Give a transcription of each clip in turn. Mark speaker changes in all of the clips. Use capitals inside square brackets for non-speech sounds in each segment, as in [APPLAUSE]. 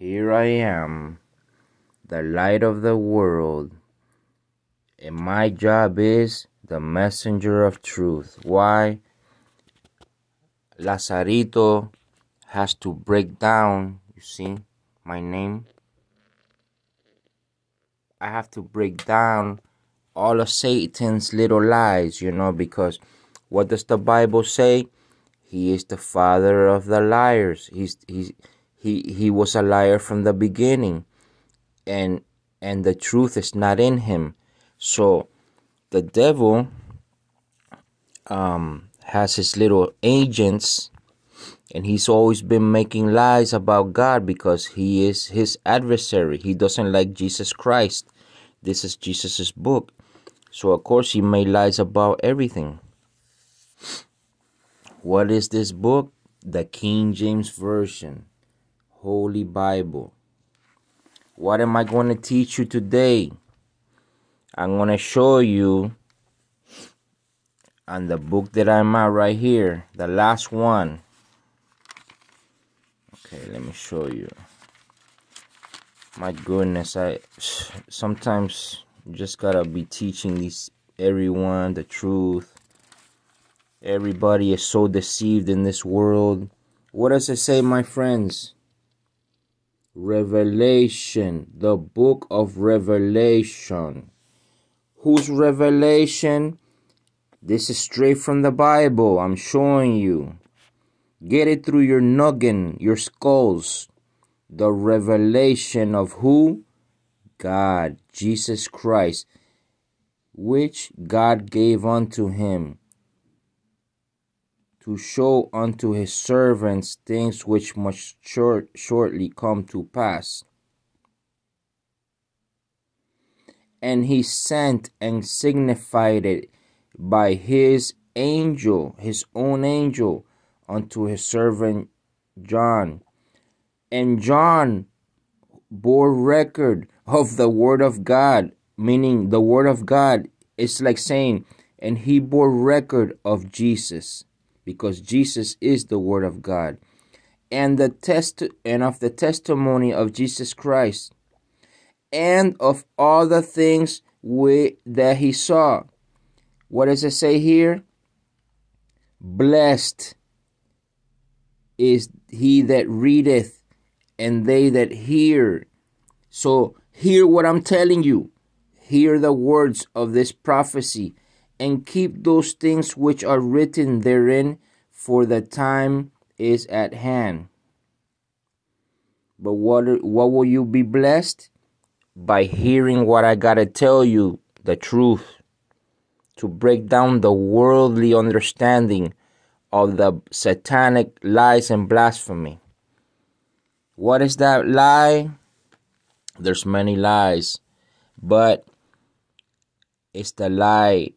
Speaker 1: Here I am, the light of the world, and my job is the messenger of truth. Why? Lazarito has to break down, you see, my name. I have to break down all of Satan's little lies, you know, because what does the Bible say? He is the father of the liars. He's he's he he was a liar from the beginning. And and the truth is not in him. So the devil um has his little agents and he's always been making lies about God because he is his adversary. He doesn't like Jesus Christ. This is Jesus's book. So of course he made lies about everything. What is this book? The King James Version, Holy Bible. What am I going to teach you today? I'm going to show you on the book that I'm at right here, the last one. Okay, let me show you. My goodness, I sometimes just gotta be teaching these everyone the truth Everybody is so deceived in this world. What does it say, my friends? Revelation, the book of Revelation. Whose revelation? This is straight from the Bible. I'm showing you. Get it through your noggin, your skulls. The revelation of who? God, Jesus Christ, which God gave unto him to show unto his servants things which must short, shortly come to pass. And he sent and signified it by his angel, his own angel, unto his servant John. And John bore record of the word of God, meaning the word of God is like saying, and he bore record of Jesus because Jesus is the word of God and the test and of the testimony of Jesus Christ and of all the things we, that he saw. What does it say here? Blessed is he that readeth and they that hear. So hear what I'm telling you. Hear the words of this prophecy and keep those things which are written therein, for the time is at hand. But what, what will you be blessed? By hearing what I gotta tell you, the truth, to break down the worldly understanding of the satanic lies and blasphemy. What is that lie? There's many lies, but it's the lie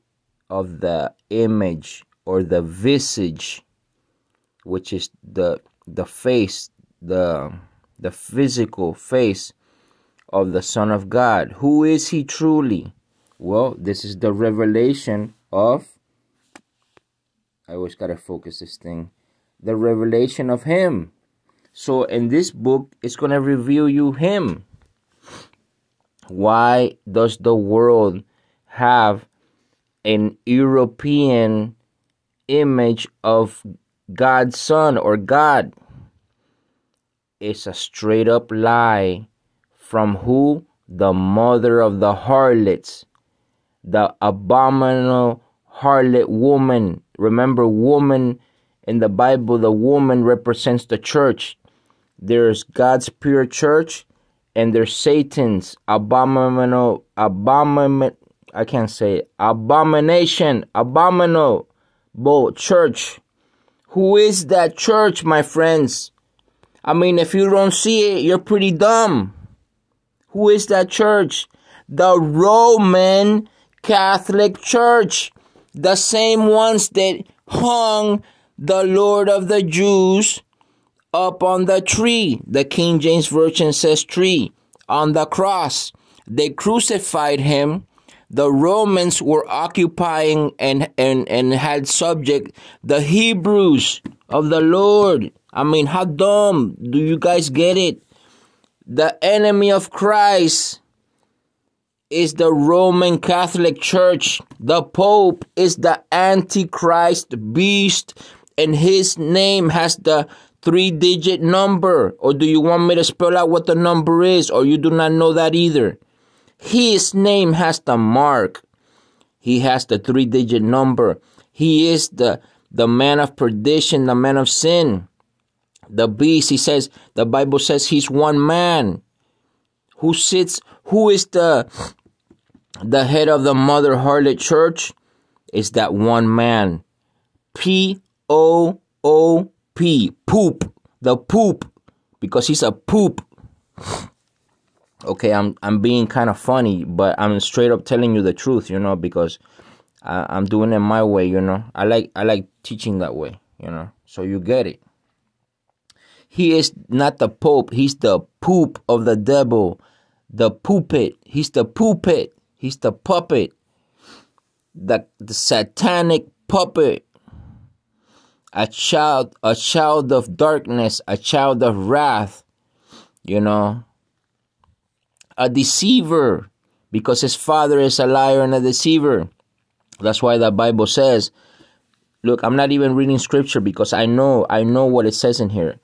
Speaker 1: of the image or the visage which is the the face the the physical face of the son of god. Who is he truly? Well this is the revelation of i always gotta focus this thing the revelation of him. So in this book it's gonna reveal you him. Why does the world have an European image of God's Son or God. It's a straight up lie from who? The mother of the harlots, the abominable harlot woman. Remember, woman in the Bible, the woman represents the church. There's God's pure church, and there's Satan's abominable, abominable, I can't say abomination, abominable church. Who is that church, my friends? I mean, if you don't see it, you're pretty dumb. Who is that church? The Roman Catholic Church. The same ones that hung the Lord of the Jews up on the tree. The King James Version says tree. On the cross. They crucified him the Romans were occupying and, and, and had subject the Hebrews of the Lord. I mean, how dumb do you guys get it? The enemy of Christ is the Roman Catholic Church. The Pope is the Antichrist beast, and his name has the three digit number. Or do you want me to spell out what the number is? Or you do not know that either? His name has the mark. He has the three digit number. He is the, the man of perdition, the man of sin. The beast, he says, the Bible says he's one man who sits, who is the the head of the Mother Harlot Church is that one man. P O O P. Poop. The poop. Because he's a poop. Okay, I'm I'm being kind of funny, but I'm straight up telling you the truth, you know, because I, I'm doing it my way, you know. I like I like teaching that way, you know. So you get it. He is not the pope, he's the poop of the devil. The pulpit. He's the pulpit. He's the puppet, the, the satanic puppet, a child, a child of darkness, a child of wrath, you know, a deceiver, because his father is a liar and a deceiver. That's why the Bible says, look, I'm not even reading scripture because I know, I know what it says in here.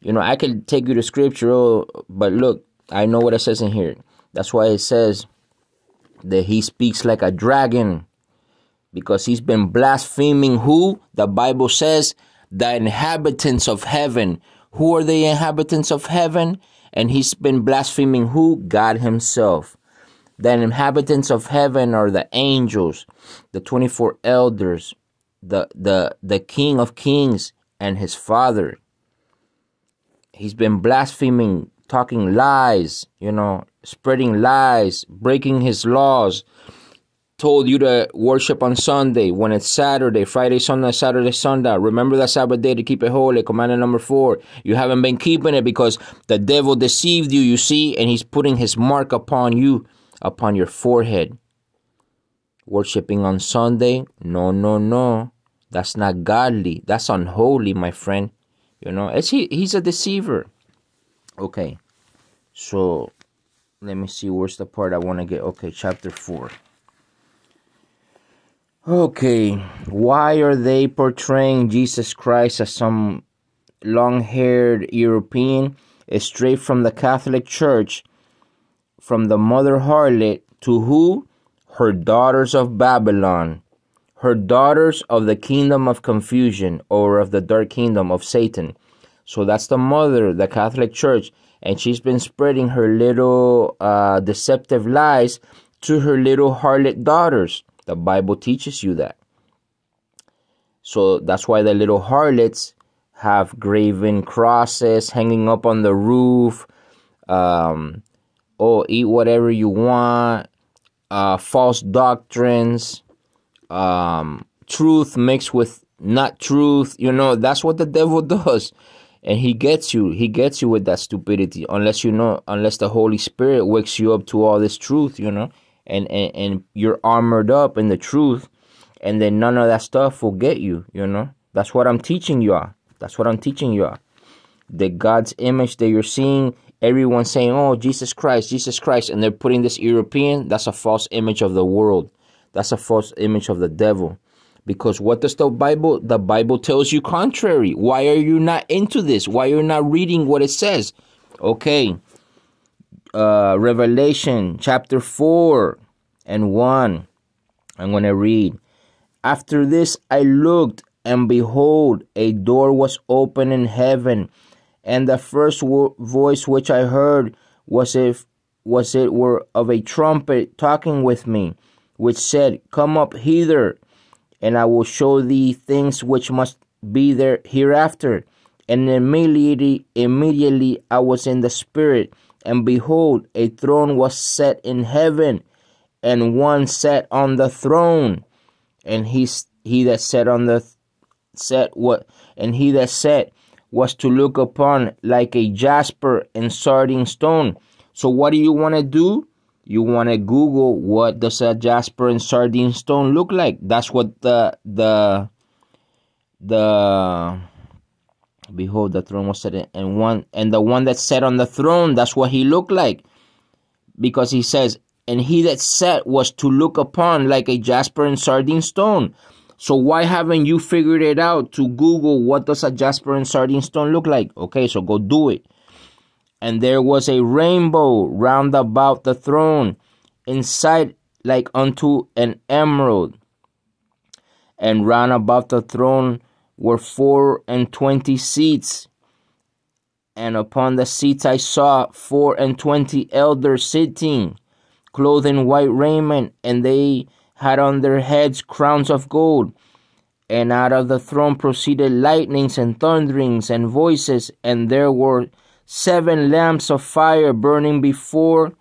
Speaker 1: You know, I can take you to scripture, oh, but look, I know what it says in here. That's why it says, that he speaks like a dragon because he's been blaspheming who? The Bible says the inhabitants of heaven. Who are the inhabitants of heaven? And he's been blaspheming who? God himself. The inhabitants of heaven are the angels, the 24 elders, the the the king of kings and his father. He's been blaspheming, talking lies, you know, spreading lies, breaking his laws, told you to worship on Sunday when it's Saturday, Friday, Sunday, Saturday, Sunday. Remember that Sabbath day to keep it holy. Commandment number four. You haven't been keeping it because the devil deceived you, you see, and he's putting his mark upon you, upon your forehead. Worshipping on Sunday? No, no, no. That's not godly. That's unholy, my friend. You know, it's he, he's a deceiver. Okay. So let me see where's the part I want to get. Okay, chapter 4. Okay, why are they portraying Jesus Christ as some long haired European straight from the Catholic Church, from the mother harlot to who? Her daughters of Babylon, her daughters of the kingdom of confusion or of the dark kingdom of Satan. So that's the mother, the Catholic Church and she's been spreading her little uh, deceptive lies to her little harlot daughters. The Bible teaches you that. So that's why the little harlots have graven crosses hanging up on the roof. Um, oh, eat whatever you want. Uh, false doctrines. Um, truth mixed with not truth. You know, that's what the devil [LAUGHS] does and he gets you he gets you with that stupidity unless you know unless the holy spirit wakes you up to all this truth you know and and, and you're armored up in the truth and then none of that stuff will get you you know that's what i'm teaching you all that's what i'm teaching you all the god's image that you're seeing everyone saying oh jesus christ jesus christ and they're putting this european that's a false image of the world that's a false image of the devil because what does the Bible? The Bible tells you contrary. Why are you not into this? Why are you not reading what it says? Okay. Uh, Revelation chapter 4 and 1. I'm going to read. After this I looked, and behold, a door was open in heaven, and the first wo- voice which I heard was if was it were of a trumpet talking with me, which said, Come up hither and I will show thee things which must be there hereafter. And immediately, immediately I was in the spirit, and behold, a throne was set in heaven, and one sat on the throne, and he he that sat on the set what, and he that sat was to look upon like a jasper and sardine stone. So what do you want to do? you want to google what does a jasper and sardine stone look like that's what the the the Behold, the throne was set, and one and the one that sat on the throne, that's what he looked like. Because he says, and he that sat was to look upon like a jasper and sardine stone. So why haven't you figured it out to Google what does a jasper and sardine stone look like? Okay, so go do it. And there was a rainbow round about the throne, inside like unto an emerald. And round about the throne were four and twenty seats. And upon the seats I saw four and twenty elders sitting, clothed in white raiment, and they had on their heads crowns of gold. And out of the throne proceeded lightnings and thunderings and voices, and there were seven lamps of fire burning before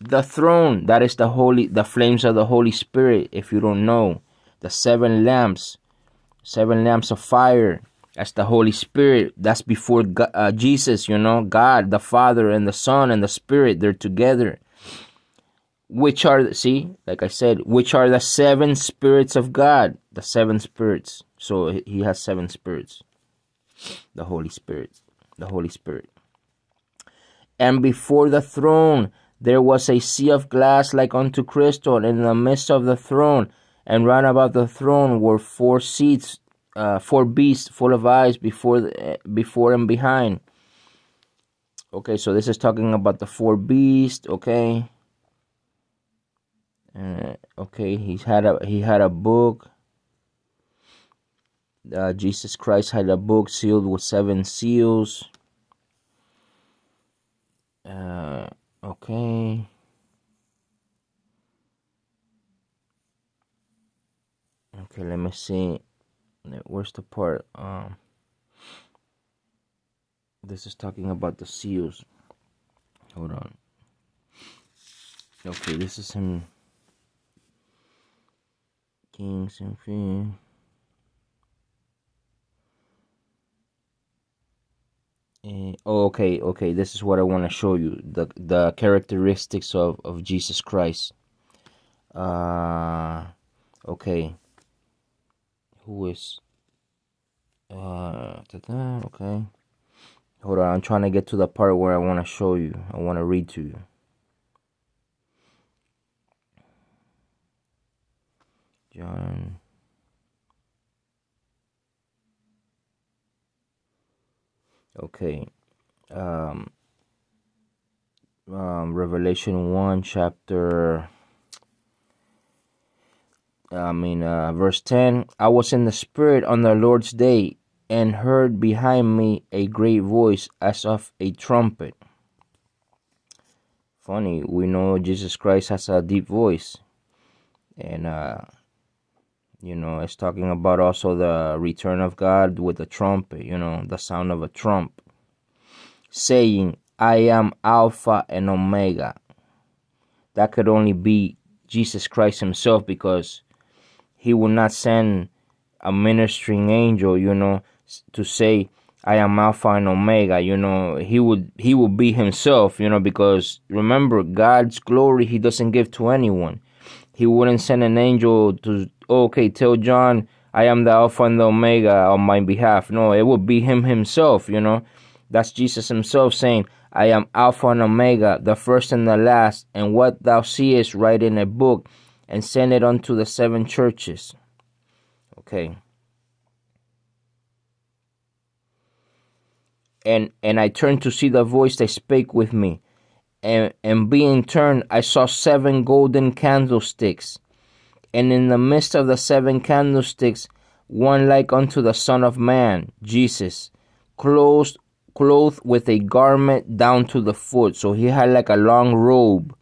Speaker 1: the throne. That is the holy, the flames of the Holy Spirit. If you don't know, the seven lamps seven lamps of fire. That's the Holy Spirit. That's before God, uh, Jesus, you know, God, the Father, and the Son, and the Spirit. They're together. Which are, see, like I said, which are the seven spirits of God? The seven spirits. So he has seven spirits. The Holy Spirit. The Holy Spirit. And before the throne there was a sea of glass like unto crystal, and in the midst of the throne and round about the throne were four seats, uh, four beasts full of eyes before, the, before and behind. Okay, so this is talking about the four beasts. Okay. Uh, okay, he's had a he had a book. Uh, Jesus Christ had a book sealed with seven seals. Uh, okay. Okay, let me see. Where's the part? Um, this is talking about the seals. Hold on. Okay, this is him. Kings and Queen. Uh, oh, okay, okay. This is what I want to show you the the characteristics of of Jesus Christ. Uh, okay who is uh okay. Hold on i'm trying to get to the part where i want to show you. I want to read to you. John. Okay um um revelation 1 chapter I mean, uh, verse 10 I was in the Spirit on the Lord's day and heard behind me a great voice as of a trumpet. Funny, we know Jesus Christ has a deep voice. And, uh, you know, it's talking about also the return of God with the trumpet, you know, the sound of a trump, saying, I am Alpha and Omega. That could only be Jesus Christ Himself because he will not send a ministering angel, you know, to say, I am Alpha and Omega, you know, he would he would be himself, you know, because remember God's glory he doesn't give to anyone. He wouldn't send an angel to okay, tell John I am the Alpha and the Omega on my behalf. No, it would be him himself, you know. That's Jesus himself saying, I am Alpha and Omega, the first and the last, and what thou seest write in a book and send it unto the seven churches. Okay. And and I turned to see the voice that spake with me. And and being turned I saw seven golden candlesticks. And in the midst of the seven candlesticks one like unto the Son of Man, Jesus, clothed clothed with a garment down to the foot. So he had like a long robe,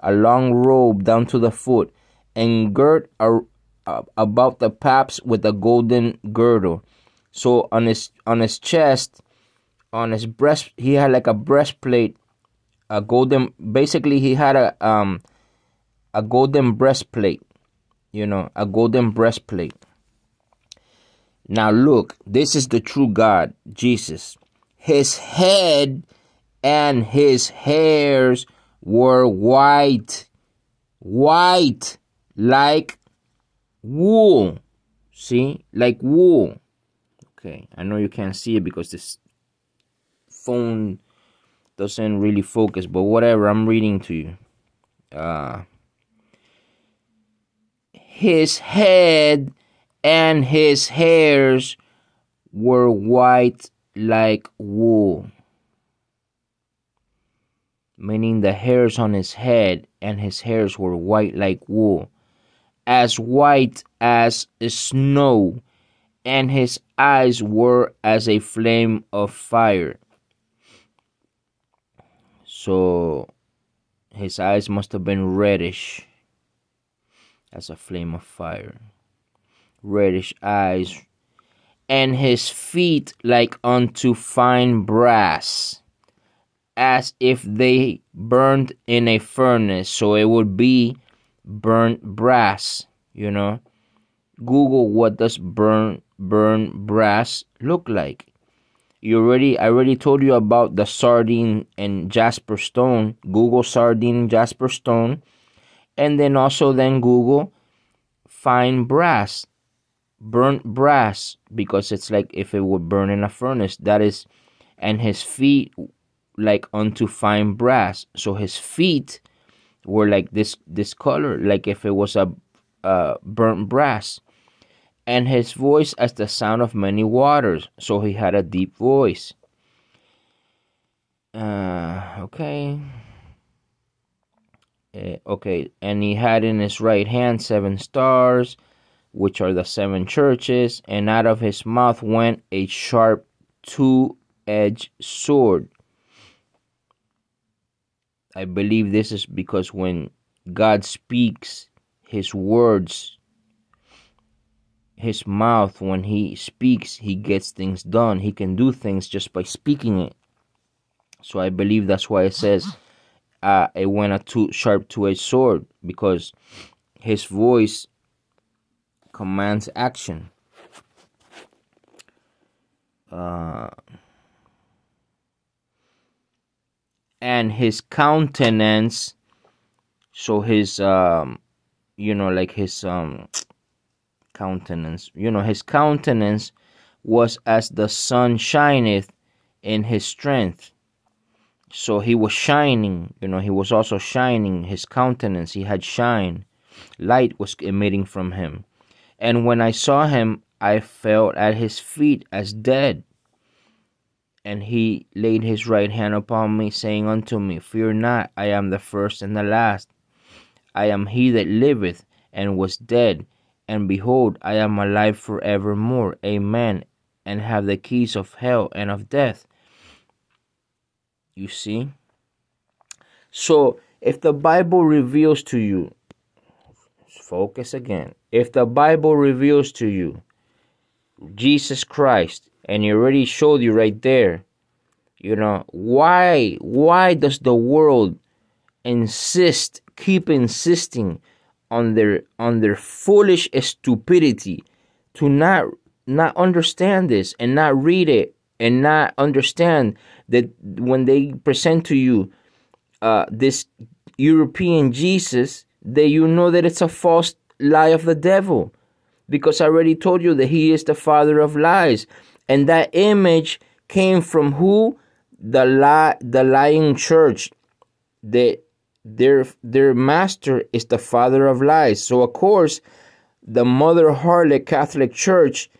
Speaker 1: a long robe down to the foot, and girt about the paps with a golden girdle. So on his on his chest, on his breast, he had like a breastplate, a golden. Basically, he had a um a golden breastplate. You know, a golden breastplate. Now look, this is the true God, Jesus. His head and his hairs were white, white like wool. See? Like wool. Okay, I know you can't see it because this phone doesn't really focus, but whatever, I'm reading to you. Uh, his head and his hairs were white like wool. Meaning the hairs on his head and his hairs were white like wool, as white as snow, and his eyes were as a flame of fire. So his eyes must have been reddish as a flame of fire. Reddish eyes, and his feet like unto fine brass, as if they burned in a furnace. So it would be burnt brass, you know. Google what does burn burn brass look like you already I already told you about the sardine and jasper stone. Google sardine jasper stone. And then also then Google fine brass. Burnt brass because it's like if it would burn in a furnace. That is and his feet like unto fine brass. So his feet were like this this color, like if it was a uh, burnt brass and his voice as the sound of many waters. So he had a deep voice. Uh, okay. Uh, okay, and he had in his right hand seven stars, which are the seven churches, and out of his mouth went a sharp two edged sword. I believe this is because when God speaks, his words his mouth when he speaks he gets things done. He can do things just by speaking it. So i believe that's why it says uh, it went a two sharp two-edged sword because his voice commands action. Uh, and his countenance so his um you know like his um countenance. You know, his countenance was as the sun shineth in his strength. So he was shining, you know, he was also shining. His countenance, he had shine. Light was emitting from him. And when I saw him, I fell at his feet as dead. And he laid his right hand upon me, saying unto me, Fear not, I am the first and the last. I am he that liveth and was dead, and behold, I am alive forevermore. Amen. And have the keys of hell and of death. You see? So, if the Bible reveals to you, focus again. If the Bible reveals to you Jesus Christ, and he already showed you right there, you know, why why does the world insist, keep insisting on their on their foolish stupidity to not not understand this and not read it and not understand that when they present to you uh, this European Jesus, that you know that it's a false lie of the devil, because I already told you that he is the father of lies, and that image came from who the lie the lying church, the their their master is the father of lies. So of course, the Mother Harlot Catholic Church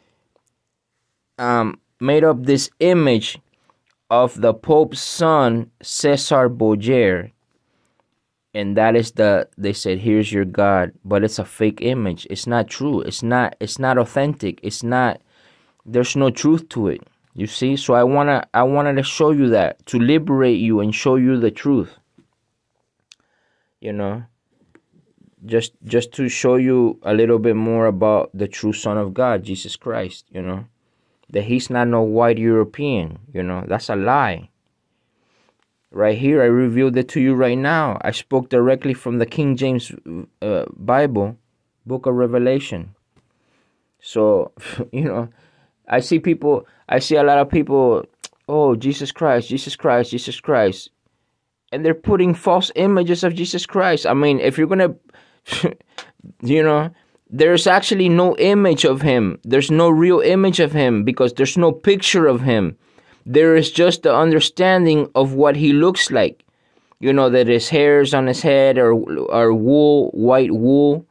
Speaker 1: um, made up this image of the Pope's son, Cesar Borgia. And that is the they said, here's your God, but it's a fake image. It's not true. It's not it's not authentic. It's not there's no truth to it. You see? So I wanna I wanted to show you that to liberate you and show you the truth. You know? Just just to show you a little bit more about the true son of god jesus christ you know? That he's not no white european you know? That's a lie. Right here i revealed it to you right now. I spoke directly from the king james uh, bible book of revelation. So [LAUGHS] you know i see people i see a lot of people oh jesus christ jesus christ jesus christ and they're putting false images of Jesus Christ. I mean, if you're gonna, [LAUGHS] you know, there's actually no image of him. There's no real image of him because there's no picture of him. There is just the understanding of what he looks like. You know, that his hairs on his head are, are wool, white wool,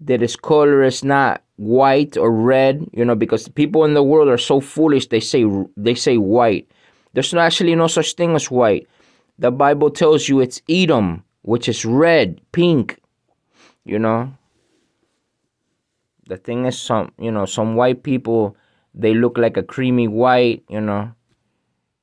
Speaker 1: that his color is not white or red, you know, because people in the world are so foolish they say they say white. There's no, actually no such thing as white. The Bible tells you it's Edom, which is red, pink, you know. The thing is some, you know, some white people they look like a creamy white, you know.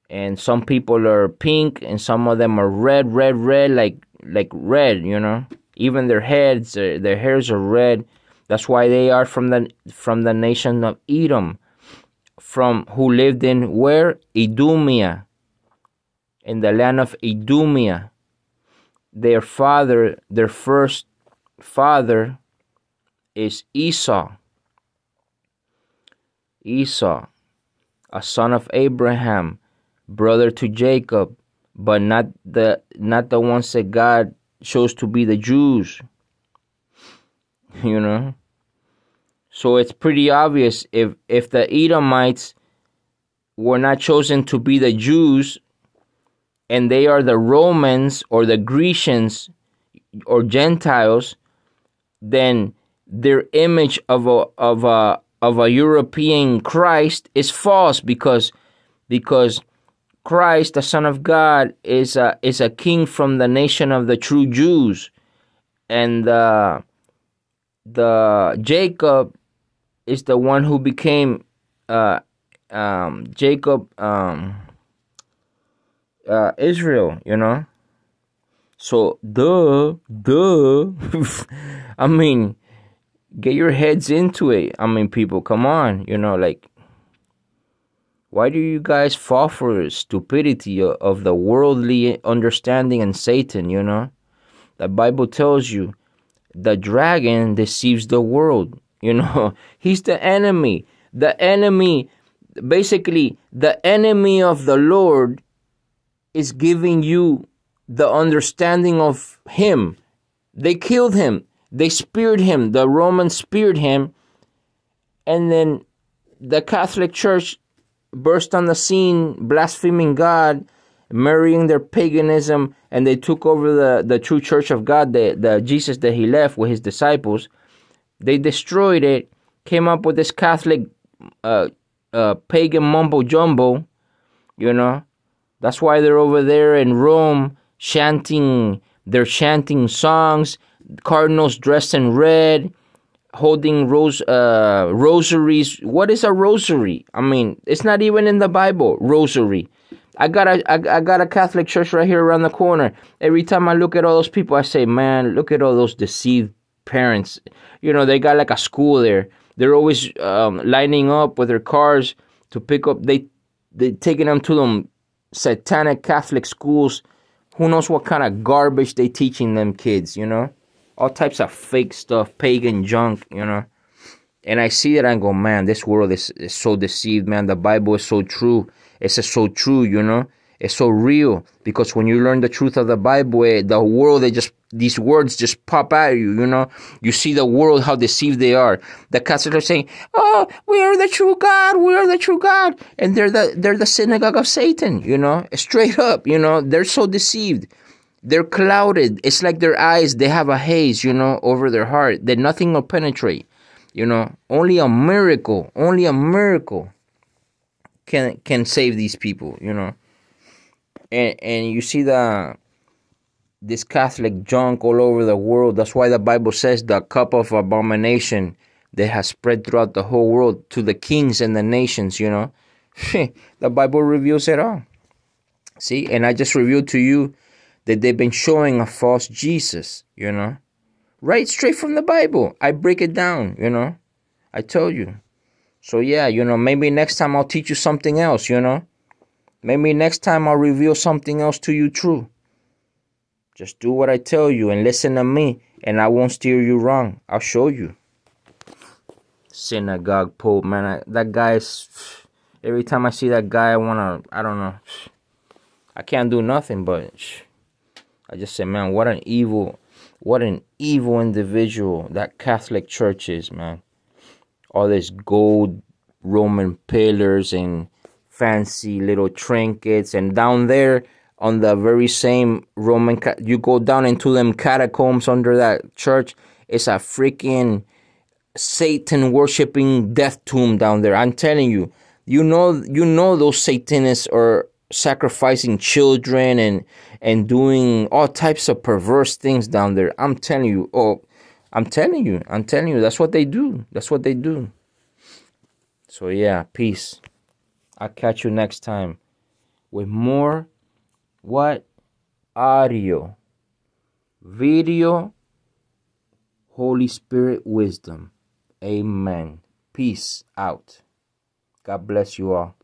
Speaker 1: And some people are pink and some of them are red, red, red like like red, you know. Even their heads, uh, their hairs are red that's why they are from the from the nation of Edom, from who lived in where Idumea, in the land of Idumea. Their father, their first father, is Esau. Esau, a son of Abraham, brother to Jacob, but not the not the ones that God chose to be the Jews. [LAUGHS] You know, so it's pretty obvious if if the Edomites were not chosen to be the Jews and they are the Romans or the Grecians or Gentiles, then their image of a of a of a European Christ is false because because Christ, the Son of God, is a is a king from the nation of the true Jews, and uh, the Jacob is the one who became uh, um, Jacob um, uh, Israel, you know. So duh, duh. [LAUGHS] I mean, get your heads into it. I mean, people, come on, you know, like, why do you guys fall for stupidity of the worldly understanding and Satan? You know, the Bible tells you the dragon deceives the world. You know, [LAUGHS] he's the enemy. The enemy, basically, the enemy of the Lord is giving you the understanding of him. They killed him. They speared him. The Romans speared him. And then the Catholic Church burst on the scene, blaspheming God, marrying their paganism, and they took over the, the true church of God, the, the Jesus that he left with his disciples. They destroyed it, came up with this Catholic uh, uh, pagan mumbo jumbo, you know. That's why they're over there in Rome chanting, they're chanting songs, cardinals dressed in red, holding rose uh, rosaries. What is a rosary? I mean, it's not even in the Bible, rosary. I got a I, I got a Catholic church right here around the corner. Every time I look at all those people, I say, man, look at all those deceived parents. You know, they got like a school there. They're always um, lining up with their cars to pick up. They they taking them to them satanic Catholic schools. Who knows what kind of garbage they teaching them kids? You know, all types of fake stuff, pagan junk. You know. And I see it and go, man, this world is, is so deceived, man. The Bible is so true. It's so true, you know. It's so real because when you learn the truth of the Bible, eh, the world, they just these words just pop at you, you know. You see the world how deceived they are. The Catholics are saying, "Oh, we are the true God. We are the true God," and they're the they're the synagogue of Satan, you know. Straight up, you know. They're so deceived. They're clouded. It's like their eyes. They have a haze, you know, over their heart that nothing will penetrate. You know, only a miracle, only a miracle can can save these people. You know and and you see the this Catholic junk all over the world. That's why the Bible says the cup of abomination that has spread throughout the whole world to the kings and the nations, you know. [LAUGHS] the Bible reveals it all. See, and I just revealed to you that they've been showing a false Jesus, you know. Right straight from the Bible. I break it down, you know. I told you. So yeah, you know, maybe next time I'll teach you something else, you know. Maybe next time I'll reveal something else to you true. Just do what I tell you and listen to me, and I won't steer you wrong. I'll show you. Synagogue Pope, man. I, that guy is. Every time I see that guy, I wanna. I don't know. I can't do nothing, but I just say, man, what an evil, What an evil individual that Catholic Church is, man. All this gold Roman pillars and fancy little trinkets, and down there on the very same Roman, you go down into them catacombs under that church. It's a freaking Satan worshiping death tomb down there. I'm telling you, you know, you know those Satanists are sacrificing children and and doing all types of perverse things down there. I'm telling you. Oh, I'm telling you. I'm telling you. That's what they do. That's what they do. So yeah, peace. I'll catch you next time with more what audio, video, Holy Spirit wisdom. Amen. Peace out. God bless you all.